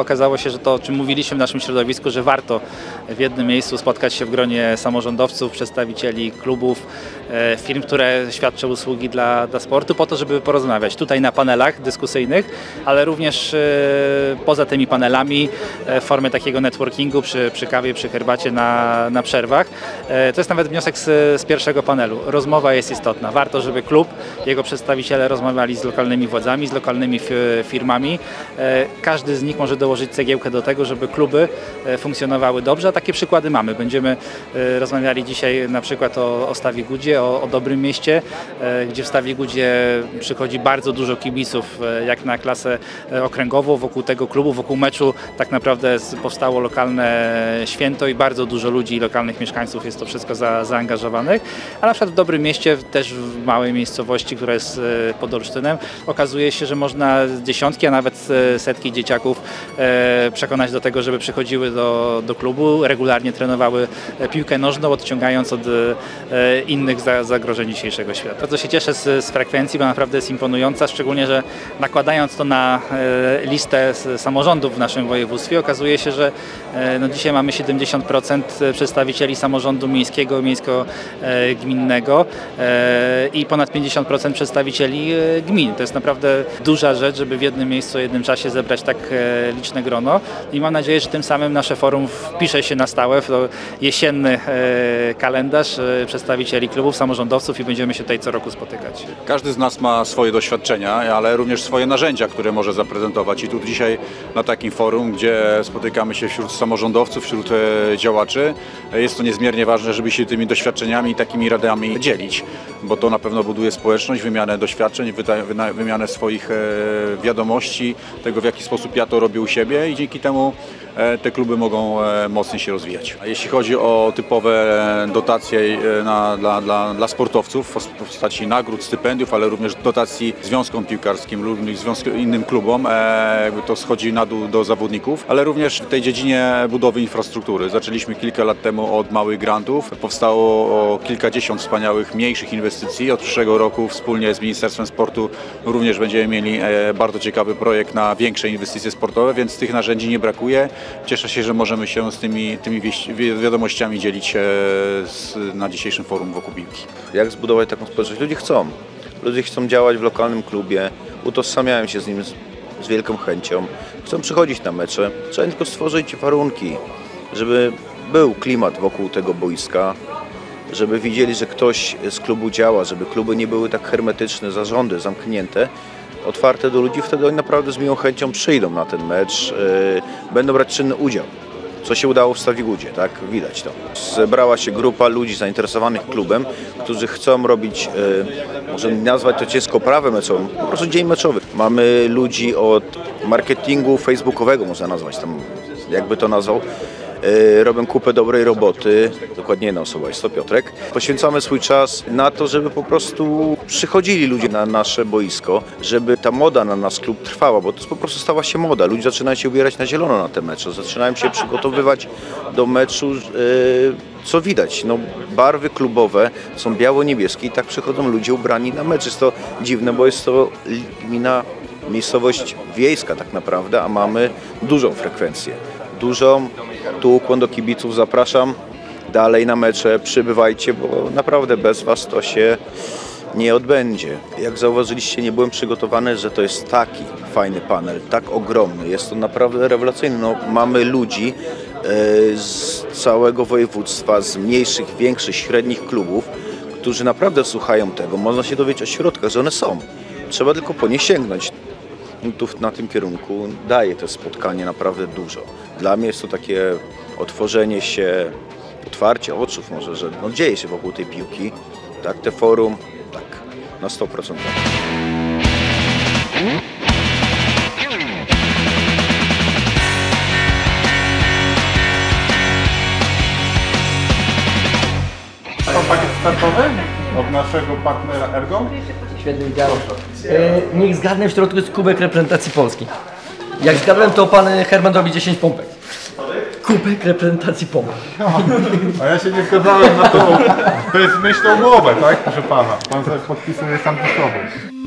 Okazało się, że to, o czym mówiliśmy w naszym środowisku, że warto w jednym miejscu spotkać się w gronie samorządowców, przedstawicieli klubów, firm, które świadczą usługi dla, dla sportu, po to, żeby porozmawiać tutaj na panelach dyskusyjnych, ale również e, poza tymi panelami e, w formie takiego networkingu przy, przy kawie, przy herbacie na, na przerwach. E, To jest nawet wniosek z, z pierwszego panelu. Rozmowa jest istotna. Warto, żeby klub, jego przedstawiciele rozmawiali z lokalnymi władzami, z lokalnymi fi- firmami. E, Każdy z nich może dołożyć cegiełkę do tego, żeby kluby e, funkcjonowały dobrze, a takie przykłady mamy. Będziemy e, rozmawiali dzisiaj na przykład o, o O, o dobrym mieście, e, gdzie w Stawigudzie przychodzi bardzo dużo kibiców, e, jak na klasę e, okręgową. Wokół tego klubu, wokół meczu tak naprawdę powstało lokalne święto i bardzo dużo ludzi i lokalnych mieszkańców jest to wszystko za, zaangażowanych. A na przykład w dobrym mieście, też w małej miejscowości, która jest pod Olsztynem, okazuje się, że można dziesiątki, a nawet setki dzieciaków przekonać do tego, żeby przychodziły do, do klubu, regularnie trenowały piłkę nożną, odciągając od innych zagrożeń dzisiejszego świata. Bardzo się cieszę z, z frekwencji, bo naprawdę jest imponująca, szczególnie, że nakładając to na e, listę samorządów w naszym województwie, okazuje się, że e, no dzisiaj mamy 70% przedstawicieli samorządu miejskiego, miejsko-gminnego e, i ponad 50% przedstawicieli e, gmin. To jest naprawdę duża rzecz, żeby w jednym miejscu, w jednym czasie zebrać tak e, liczne grono i mam nadzieję, że tym samym nasze forum wpisze się na stałe w jesienny e, kalendarz e, przedstawicieli klubów, samorządowców i będziemy się tutaj co roku spotykać. Każdy z nas ma swoje doświadczenia, ale również swoje narzędzia, które może zaprezentować. I tu dzisiaj na takim forum, gdzie spotykamy się wśród samorządowców, wśród e, działaczy, jest to niezmiernie ważne, żeby się tymi doświadczeniami i takimi radami dzielić, bo to na pewno buduje społeczność, wymianę doświadczeń, wymianę swoich e, wiadomości, tego w jaki sposób ja to robię u siebie i dzięki temu e, te kluby mogą e, mocniej się rozwijać. A jeśli chodzi o typowe dotacje na, dla, dla, dla sportowców w postaci nagród, stypendiów, ale również dotacji związkom piłkarskim lub innym klubom, jakby to schodzi na dół do zawodników, ale również w tej dziedzinie budowy infrastruktury. Zaczęliśmy kilka lat temu od małych grantów, powstało kilkadziesiąt wspaniałych mniejszych inwestycji. Od przyszłego roku wspólnie z Ministerstwem Sportu również będziemy mieli e, bardzo ciekawy projekt na większe inwestycje sportowe, więc tych narzędzi nie brakuje. Cieszę się, że możemy się z tymi, tymi wiadomościami dzielić e, na dzisiejszym forum wokół piłki. Jak zbudować taką społeczność? Ludzie chcą. Ludzie chcą działać w lokalnym klubie, utożsamiają się z nim z, z wielką chęcią. Chcą przychodzić na mecze. Trzeba tylko stworzyć warunki, żeby był klimat wokół tego boiska, żeby widzieli, że ktoś z klubu działa, żeby kluby nie były tak hermetyczne, zarządy zamknięte, otwarte do ludzi, wtedy oni naprawdę z miłą chęcią przyjdą na ten mecz, yy, będą brać czynny udział. Co się udało w Stawigudzie, tak? Widać to. Zebrała się grupa ludzi zainteresowanych klubem, którzy chcą robić, e, może nazwać to ciężko prawem meczowym, po prostu dzień meczowy. Mamy ludzi od marketingu facebookowego, można nazwać tam, jakby to nazwał. E, robią kupę dobrej roboty, dokładnie jedna osoba jest to Piotrek. Poświęcamy swój czas na to, żeby po prostu przychodzili ludzie na nasze boisko, żeby ta moda na nasz klub trwała, bo to po prostu stała się moda. Ludzie zaczynają się ubierać na zielono na te mecze, zaczynają się przygotowywać do meczu, e, co widać. No, barwy klubowe są biało-niebieskie i tak przychodzą ludzie ubrani na mecz. Jest to dziwne, bo jest to gmina, miejscowość wiejska tak naprawdę, a mamy dużą frekwencję. Dużą, tu ukłon do kibiców, zapraszam dalej na mecze, przybywajcie, bo naprawdę bez Was to się nie odbędzie. Jak zauważyliście, nie byłem przygotowany, że to jest taki fajny panel, tak ogromny. Jest to naprawdę rewelacyjny. No, mamy ludzi e, z całego województwa, z mniejszych, większych, średnich klubów, którzy naprawdę słuchają tego. Można się dowiedzieć o środkach, że one są. Trzeba tylko po nie sięgnąć. I tu w- na tym kierunku daje to spotkanie naprawdę dużo. Dla mnie jest to takie otworzenie się, otwarcie oczów może, że no, dzieje się wokół tej piłki. Tak, te forum, tak, na 100%. tak. To pakiet startowy od naszego partnera Ergo. Świetny widziałem. E, niech zgadnę, w środku jest kubek reprezentacji Polski. Jak zgadłem, to pan Herman robi 10 pompek. Kubek reprezentacji pompek. A ja się nie zgadzałem na to. To jest myśl o głowę, tak? Proszę pana. Pan sobie podpisuje sam ze sobą.